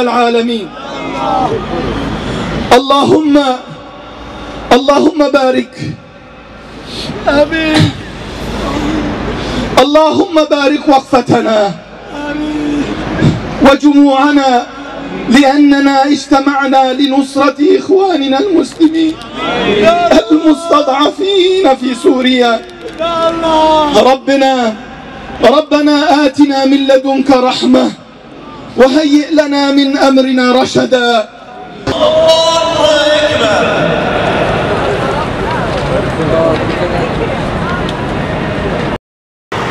العالمين. اللهم اللهم بارك. آمين. اللهم بارك وقفتنا وجموعنا لأننا اجتمعنا لنصرة إخواننا المسلمين المستضعفين في سوريا. ربنا ربنا آتنا من لدنك رحمة. وهيئ لنا من أمرنا رشدا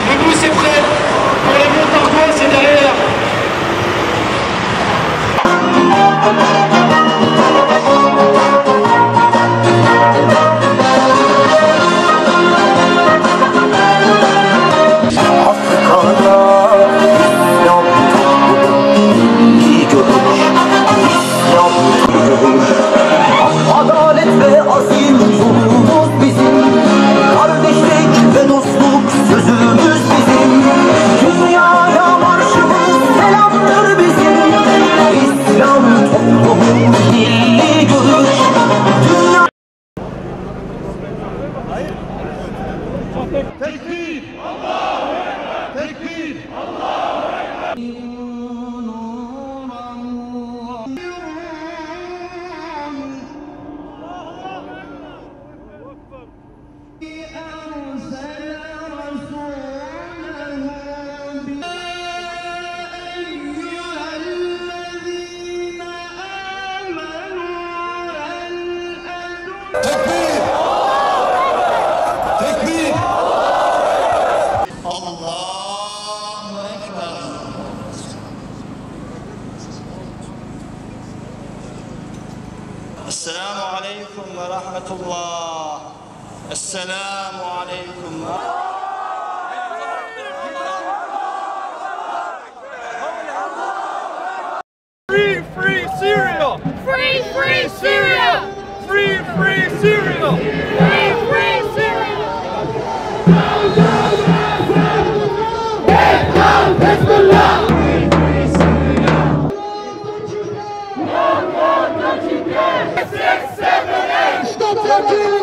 Debout, c'est prêt. Pour السلام عليكم ورحمة الله. السلام عليكم. Free free Syria Free free Syria Free free Syria Free free Brasil!